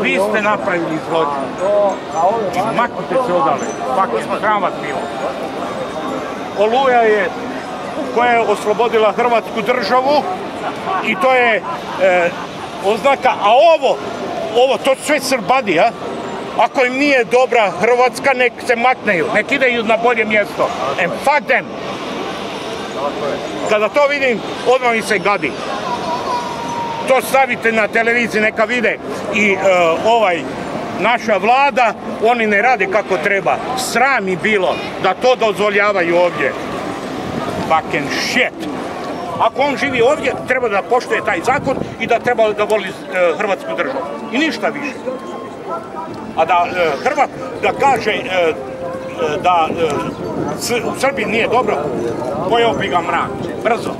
Vi ste napravili zločin. Maknite se odale. Fucking sram vas bilo. Oluja je koja je oslobodila Hrvatsku državu i to je e, oznaka, a ovo, ovo, to sve Srbadi, a? Ako im nije dobra Hrvatska, nek se makneju, nek ideju na bolje mjesto. And fuck. Kada to vidim, odmah mi se gadi. To stavite na televiziji, neka vide i e, ovaj naša vlada, oni ne rade kako treba. Sram mi bilo da to dozvoljavaju ovdje. Fucking shit. Ako on živi ovdje, treba da poštuje taj zakon i da treba da voli e, Hrvatsku državu. I ništa više. A da e, Hrvat da kaže da u Srbiji nije dobro, pojeo bi ga mrak. Brzo.